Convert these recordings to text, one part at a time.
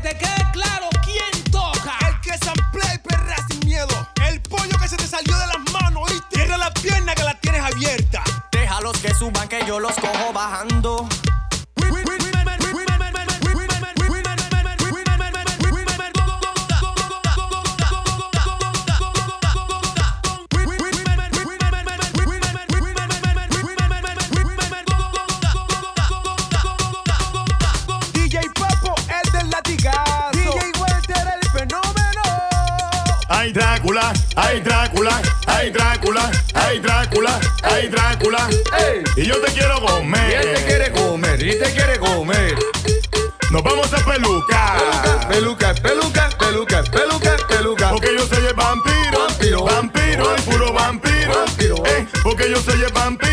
te quede claro quién toca. El que samplea y perrea sin miedo. El pollo que se te salió de las manos, ¿oíste? Cierra la pierna que la tienes abierta. Deja los que suban que yo los cojo bajando. ay Drácula, ay Drácula, ay Drácula, ay Drácula, ay Drácula. Y yo te quiero comer. Y él te quiere comer, y te quiere comer. Nos vamos a peluca. Peluca, peluca, peluca, peluca, peluca. Porque yo soy el vampiro. Vampiro. Vampiro, el puro vampiro. vampiro. Eh, porque yo soy el vampiro.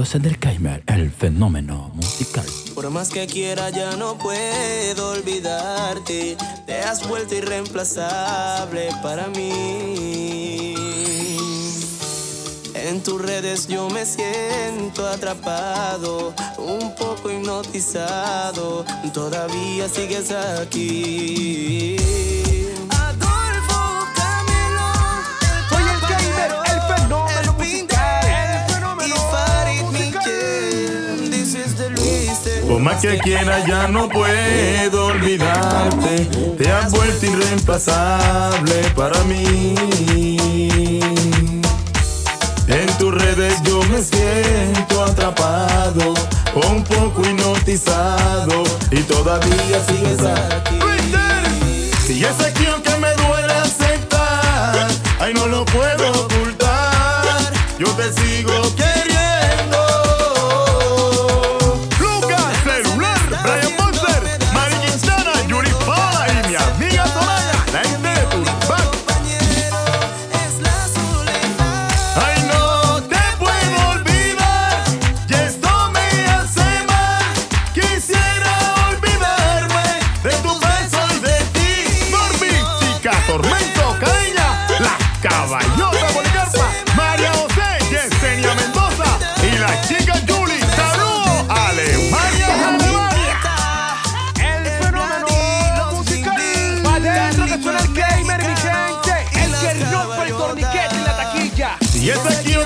Cuando se Kaimer, el fenómeno musical. Por más que quiera ya no puedo olvidarte, te has vuelto irreemplazable para mí. En tus redes yo me siento atrapado, un poco hipnotizado, todavía sigues aquí. Por más que quiera ya no puedo olvidarte. Te has vuelto irreemplazable para mí. En tus redes yo me siento atrapado, un poco hipnotizado y todavía sigues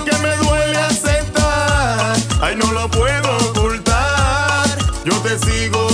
que me duele aceptar. Ay, no lo puedo ocultar. Yo te sigo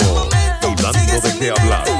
Diego y de qué hablar.